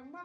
行吧